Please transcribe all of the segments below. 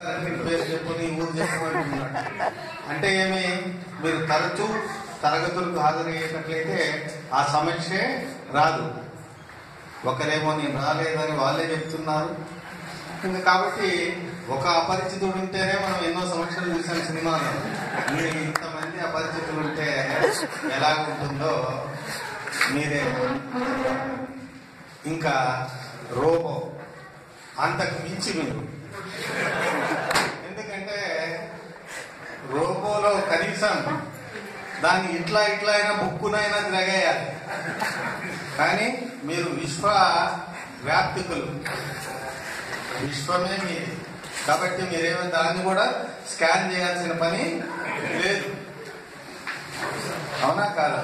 చెప్పుకొని ఊరు చెప్పుకుంటున్నాడు అంటే ఏమి? మీరు తరచూ తరగతులకు హాజరయ్యేటట్లయితే ఆ సమీక్షే రాదు. ఒకరేమో నేను రాలేదని వాళ్ళే చెప్తున్నారు. ఇంకా కాబట్టి ఒక అపరిచితుడు ఉంటేనే మనం ఎన్నో సమస్యలు చూసాం సినిమాలో. మీరు ఇంతమంది అపరిచితులు ఉంటే ఎలా ఉంటుందో మీరే ఇంకా రోబో అంతకు మించి మీరు ఎందుకంటే చేశాను దాన్ని ఇట్లా ఇట్లా అయినా బుక్కునైనా తిరగేయాలి. కానీ మీరు విశ్వ వ్యాప్తికులు. విశ్వమే మీది కాబట్టి మీరేమో దాన్ని కూడా స్కాన్ చేయాల్సిన పని లేదు. అవునా కాదా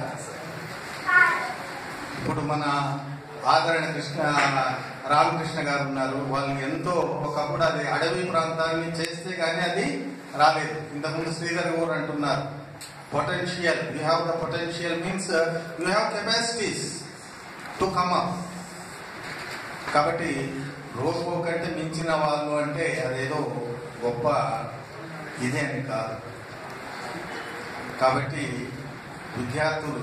ఇప్పుడు మన ఆదరణ కృష్ణ రామకృష్ణ గారు ఉన్నారు. వాళ్ళు ఎంతో ఒకప్పుడు అది అడవి ప్రాంతాన్ని చేస్తే కానీ అది రాలేదు. ఇంతకుముందు శ్రీధర్ గారు అంటున్నారు potential you have the potential means you have capacities to come up కాబట్టి రోబో కంటే మించిన వాళ్ళు అంటే అదేదో గొప్ప ఇదే అని కాదు. కాబట్టి విద్యార్థులు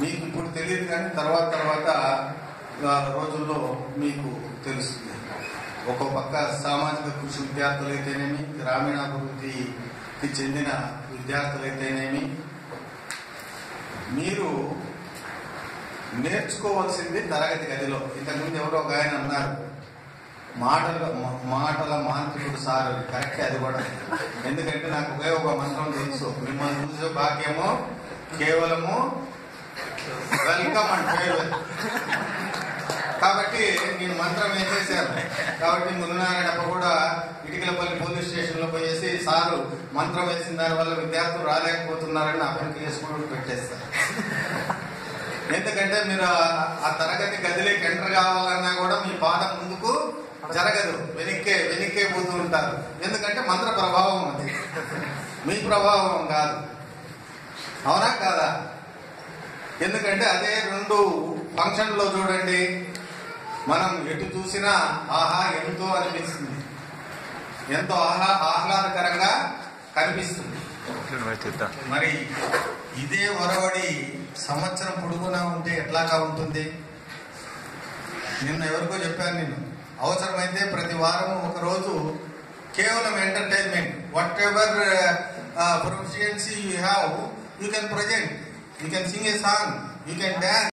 మీకు ఇప్పుడు తెలియదు కానీ తర్వాత తర్వాత రోజుల్లో మీకు తెలుస్తుంది. ఒక పక్క సామాజిక కృషి విద్యార్థులైతేనేమి గ్రామీణాభివృద్ధికి చెందిన విద్యార్థులైతేనేమి మీరు నేర్చుకోవాల్సింది తరగతి గదిలో. ఇంతకుముందు ఎవరో ఒక ఆయన అన్నారు మాటల మాటల మాంత్రికుడు సార్ కరెక్ట్ అది కూడా. ఎందుకంటే నాకు ఒకే ఒక మంత్రం తెలుసు. మిమ్మల్ని చూసే భాగ్యము కేవలము వెల్కమ్ అండ్ ఫేర్వెల్. కాబట్టి నేను మంత్రం వేసేసాను కాబట్టి మురునారాయణప్ప కూడా ఇటుకలపల్లి పోలీస్ స్టేషన్లో పోయేసి సారు మంత్రం వేసిన దాని వల్ల విద్యార్థులు రాలేకపోతున్నారని నా పని కేసు కూడా పెట్టేస్తారు. ఎందుకంటే మీరు ఆ- తరగతి గదిలోకి ఎంటర్ కావాలన్నా కూడా మీ పాట ముందుకు జరగదు. వెనక్కే వెనక్కే పోతూ ఉంటారు. ఎందుకంటే మంత్ర ప్రభావం అది. మీ ప్రభావం కాదు. అవునా కాదా? ఎందుకంటే అదే రెండు ఫంక్షన్లో చూడండి. మనం ఎటు చూసినా ఆహా ఎంతో అనిపిస్తుంది. ఎంతో ఆహ్లా ఆహ్లాదకరంగా కనిపిస్తుంది. మరి ఇదే ఒరవడి సంవత్సరం పొడుగునా ఉంటే ఎట్లాగా ఉంటుంది? నిన్న ఎవరికో చెప్పాను నేను. అవసరమైతే ప్రతి వారం ఒక రోజు కేవలం entertainment. Whatever proficiency you have you can present you can sing a song you can dance